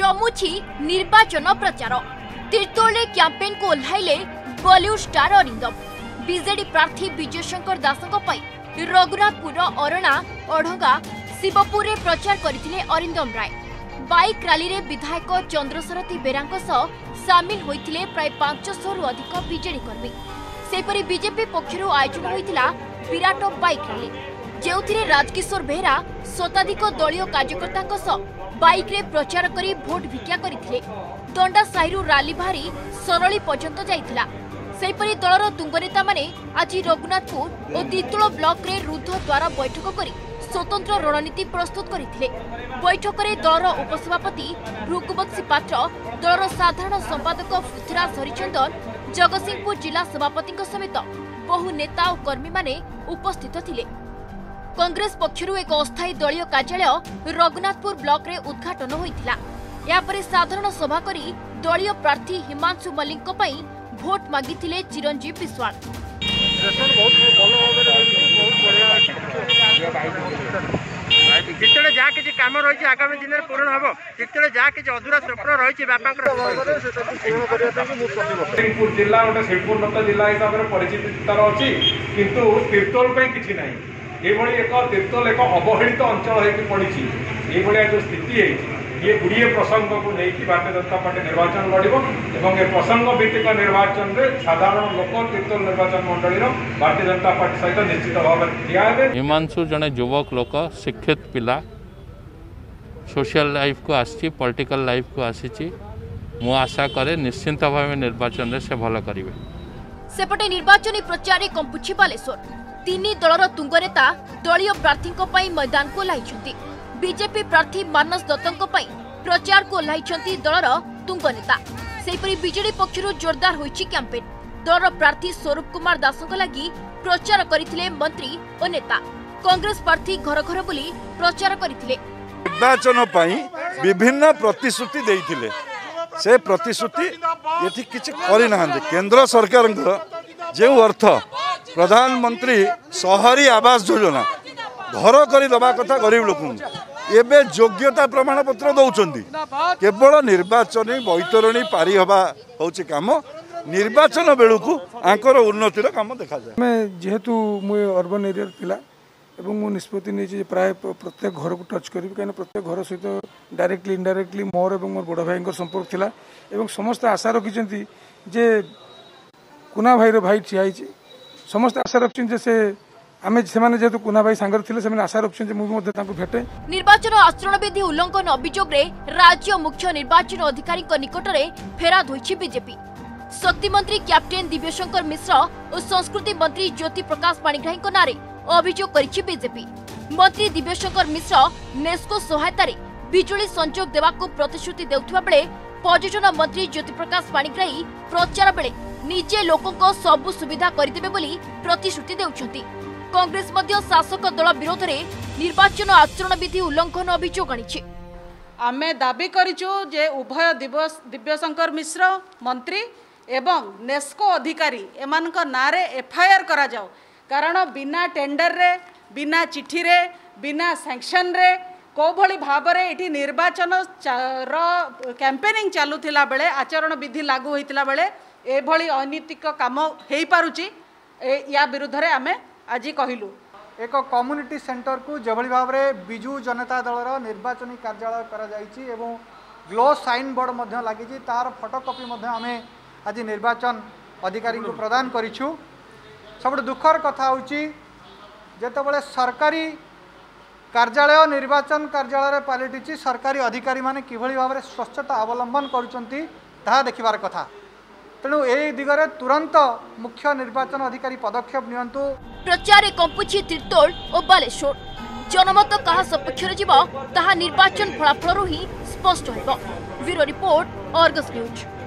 জমুছি নির্বাচন প্রচার ତୀର୍ତ୍ତୋଳରେ କ୍ୟାମ୍ପେନ୍କୁ ଓହ୍ଲାଇଲେ ବଲିଉଡ୍ ଷ୍ଟାର ଅରିନ୍ଦମ ବିଜେଡି ପ୍ରାର୍ଥୀ ବିଜୟ ଶଙ୍କର ଦାସଙ୍କ ପାଇଁ ରଘୁନାଥପୁର ଅରଣା ଅଢଙ୍ଗା ଶିବପୁରରେ ପ୍ରଚାର କରିଥିଲେ ଅରିନ୍ଦମ ରାୟ ବାଇକ୍ ରାଲିରେ ବିଧାୟକ ଚନ୍ଦ୍ରସରଥୀ ବେରାଙ୍କ ସହ ସାମିଲ ହୋଇଥିଲେ ପ୍ରାୟ ପାଞ୍ଚଶହରୁ ଅଧିକ ବିଜେଡି କର୍ମୀ ସେହିପରି ବିଜେପି ପକ୍ଷରୁ ଆୟୋଜନ ହୋଇଥିଲା ବିରାଟ ବାଇକ୍ ରାଲି ଯେଉଁଥିରେ ରାଜକିଶୋର ବେହେରା ଶତାଧିକ ଦଳୀୟ କାର୍ଯ୍ୟକର୍ତ୍ତାଙ୍କ ସହ বাইক্রে প্রচার করে ভোট ভিক্ষা করে দণ্ডা সাহিরু রালি বাহারি সরলি পর্যন্ত যাই সেইপরি দলর তুঙ্গনেতা মানে আজ রঘুনাথপুর ও দ্বিতোল ব্লকরে রুদ্ধদ্বার বৈঠক করে স্বতন্ত্র রণনীতি প্রস্তুত করে বৈঠকরে দলর উপসভাপতি ভৃগুবংশী পাত্র দলর সাধারণ সম্পাদক পৃথ্বীরাজ হরিচন্দন জগৎসিংপুর জেলা সভাপতি সমেত বহু নেতা ও কর্মী মানে উপস্থিত লে কংগ্রেস পক্ষর এক অস্থায়ী দলীয় কার্যালয় রঘুনাথপুর ব্লকরে উদ্ঘাটন হয়েছিল এরপরে সাধারণ সভা করে দলীয় প্রার্থী হিমাংশু মল্লিক ভোট মাগিলে চিরঞ্জীব বিশ্বাল যেতবে যা কিছু কাম রয়েছে আগামী দিনের পূরণ হব যেতবে যা কিছু অধুরা স্বপ্ন রয়েছে বাপাঙ্কর শ্রীপুর জেলা গোটে শ্রীপুর জেলা হিসাবে পরিচিতি তার অছি কিন্তু কীর্তন পাই কিছু নাই यही एक तीर्तल एक अवहेलित अंचल पड़ी ये जो स्थिति ये गुड़े प्रसंग को लेकिन भारतीय जनता पार्टी निर्वाचन लड़ब ए प्रसंग भित्तिक निर्वाचन में साधारण लोक तीर्तल निर्वाचन मंडली भारतीय जनता पार्टी सहित निश्चित भाव ठिया हिमांशु जन युवक लोक शिक्षित पिला सोशल लाइफ को पॉलिटिकल लाइफ को आसी आशा करे निश्चिंत भाव निर्वाचन से भल करेंगे निर्वाचन प्रचार कंपुची बालेश्वर ତିନି ଦଳର ତୁଙ୍ଗନେତା ଦଳୀୟ ପ୍ରାର୍ଥୀଙ୍କ ପାଇଁ ମୈଦାନକୁ ଓହ୍ଲାଇଛନ୍ତି ବିଜେପି ପ୍ରାର୍ଥୀ ମାନସ ଦତ୍ତଙ୍କ ପାଇଁ ପ୍ରଚାରକୁ ଓହ୍ଲାଇଛନ୍ତି ଦଳର ତୁଙ୍ଗନେତା ସେହିପରି ବିଜେଡି ପକ୍ଷରୁ ଜୋରଦାର ହୋଇଛି କ୍ୟାମ୍ପେନ୍ ଦଳର ପ୍ରାର୍ଥୀ ସ୍ୱରୂପ କୁମାର ଦାସଙ୍କ ଲାଗି ପ୍ରଚାର କରିଥିଲେ ମନ୍ତ୍ରୀ ଓ ନେତା କଂଗ୍ରେସ ପ୍ରାର୍ଥୀ ଘର ଘର ବୁଲି ପ୍ରଚାର କରିଥିଲେ ନିର୍ବାଚନ ପାଇଁ ବିଭିନ୍ନ ପ୍ରତିଶ୍ରୁତି ଦେଇଥିଲେ ସେ ପ୍ରତିଶ୍ରୁତି ଏଠି କିଛି କରିନାହାନ୍ତି କେନ୍ଦ୍ର ସରକାରଙ୍କର ଯେଉଁ ଅର୍ଥ ପ୍ରଧାନମନ୍ତ୍ରୀ ସହରୀ ଆବାସ ଯୋଜନା ଘର କରି ଦେବା କଥା ଗରିବ ଲୋକଙ୍କୁ ଏବେ ଯୋଗ୍ୟତା ପ୍ରମାଣପତ୍ର ଦେଉଛନ୍ତି କେବଳ ନିର୍ବାଚନୀ ବୈତରଣୀ ପାରି ହେବା ହେଉଛି କାମ ନିର୍ବାଚନ ବେଳକୁ ଆଙ୍କର ଉନ୍ନତିର କାମ ଦେଖାଯାଏ ଆମେ ଯେହେତୁ ମୁଁ ଅର୍ବନ ଏରିଆରେ ଥିଲା ଏବଂ ମୁଁ ନିଷ୍ପତ୍ତି ନେଇଛି ଯେ ପ୍ରାୟ ପ୍ରତ୍ୟେକ ଘରକୁ ଟଚ୍ କରିବି କାହିଁକିନା ପ୍ରତ୍ୟେକ ଘର ସହିତ ଡାଇରେକ୍ଟଲି ଇନ୍ଡାଇରେକ୍ଟଲି ମୋର ଏବଂ ମୋର ବଡ଼ ଭାଇଙ୍କର ସମ୍ପର୍କ ଥିଲା ଏବଂ ସମସ୍ତେ ଆଶା ରଖିଛନ୍ତି ଯେ କୁନା ଭାଇର ଭାଇ ଠିଆ ହେଇଛି ସମସ୍ତେ ଆଶା ରଖିଛନ୍ତି ଯେ ସେ ଆମେ ସେମାନେ ଯେହେତୁ କୁନା ଭାଇ ସାଙ୍ଗରେ ଥିଲେ ସେମାନେ ଆଶା ରଖିଛନ୍ତି ମୁଁ ମଧ୍ୟ ତାଙ୍କୁ ଭେଟେ ନିର୍ବାଚନ ଆଚରଣବିଧି ଉଲ୍ଲଂଘନ ଅଭିଯୋଗରେ ରାଜ୍ୟ ମୁଖ୍ୟ ନିର୍ବାଚନ ଅଧିକାରୀଙ୍କ ନିକଟରେ ଫେରାଦ ହୋଇଛି ବିଜେପି ଶକ୍ତିମନ୍ତ୍ରୀ କ୍ୟାପ୍ଟେନ୍ ଦିବ୍ୟଶଙ୍କର ମିଶ୍ର ଓ ସଂସ୍କୃତି ମନ୍ତ୍ରୀ ଜ୍ୟୋତି ପ୍ରକାଶ ପାଣିଗ୍ରାହୀଙ୍କ ନାଁରେ ଅଭିଯୋଗ କରିଛି ବିଜେପି ମନ୍ତ୍ରୀ ଦିବ୍ୟଶଙ୍କର ମିଶ୍ର ନେସ୍କୋ ସହାୟତାରେ ବିଜୁଳି ସଂଯୋଗ ଦେବାକୁ ପ୍ରତିଶ୍ରୁତି ଦେଉଥିବା ବେଳେ ପର୍ଯ୍ୟଟନ ମନ୍ତ୍ରୀ ଜ୍ୟୋତିପ୍ରକାଶ ପାଣିଗ୍ରାହୀ ପ୍ରଚାର ବେଳେ ନିଜେ ଲୋକଙ୍କ ସବୁ ସୁବିଧା କରିଦେବେ ବୋଲି ପ୍ରତିଶ୍ରୁତି ଦେଉଛନ୍ତି କଂଗ୍ରେସ ମଧ୍ୟ ଶାସକ ଦଳ ବିରୋଧରେ ନିର୍ବାଚନ ଆଚରଣ ବିଧି ଉଲ୍ଲଂଘନ ଅଭିଯୋଗ ଆଣିଛି ଆମେ ଦାବି କରିଛୁ ଯେ ଉଭୟ ଦିବ୍ୟଶଙ୍କର ମିଶ୍ର ମନ୍ତ୍ରୀ ଏବଂ ନେସ୍କୋ ଅଧିକାରୀ ଏମାନଙ୍କ ନାଁରେ ଏଫ୍ଆଇଆର୍ କରାଯାଉ କାରଣ ବିନା ଟେଣ୍ଡରରେ ବିନା ଚିଠିରେ ବିନା ସ୍ୟାଙ୍କସନ୍ରେ କେଉଁଭଳି ଭାବରେ ଏଠି ନିର୍ବାଚନର କ୍ୟାମ୍ପେନିଂ ଚାଲୁଥିଲା ବେଳେ ଆଚରଣ ବିଧି ଲାଗୁ ହୋଇଥିଲା ବେଳେ ଏଭଳି ଅନୈତିକ କାମ ହୋଇପାରୁଛି ୟା ବିରୁଦ୍ଧରେ ଆମେ ଆଜି କହିଲୁ ଏକ କମ୍ୟୁନିଟି ସେଣ୍ଟରକୁ ଯେଭଳି ଭାବରେ ବିଜୁ ଜନତା ଦଳର ନିର୍ବାଚନୀ କାର୍ଯ୍ୟାଳୟ କରାଯାଇଛି ଏବଂ ଗ୍ଲୋ ସାଇନବୋର୍ଡ଼ ମଧ୍ୟ ଲାଗିଛି ତାର ଫଟୋକପି ମଧ୍ୟ ଆମେ ଆଜି ନିର୍ବାଚନ ଅଧିକାରୀଙ୍କୁ ପ୍ରଦାନ କରିଛୁ ସବୁଠୁ ଦୁଃଖର କଥା ହେଉଛି ଯେତେବେଳେ ସରକାରୀ କାର୍ଯ୍ୟାଳୟ ନିର୍ବାଚନ କାର୍ଯ୍ୟାଳୟରେ ପାଲଟିଛି ସରକାରୀ ଅଧିକାରୀମାନେ କିଭଳି ଭାବରେ ସ୍ୱଚ୍ଛତା ଅବଲମ୍ବନ କରୁଛନ୍ତି ତାହା ଦେଖିବାର କଥା ତେଣୁ ଏହି ଦିଗରେ ତୁରନ୍ତ ମୁଖ୍ୟ ନିର୍ବାଚନ ଅଧିକାରୀ ପଦକ୍ଷେପ ନିଅନ୍ତୁ ପ୍ରଚାରରେ କମ୍ପୁଛି ତିର୍ତ୍ତୋଳ ଓ ବାଲେଶ୍ୱର ଜନମତ କାହା ସପକ୍ଷରେ ଯିବ ତାହା ନିର୍ବାଚନ ଫଳାଫଳରୁ ହିଁ ସ୍ପଷ୍ଟ ହେବ ବ୍ୟୁରୋ ରିପୋର୍ଟ ଅର୍ଗସ୍ ନ୍ୟୁଜ୍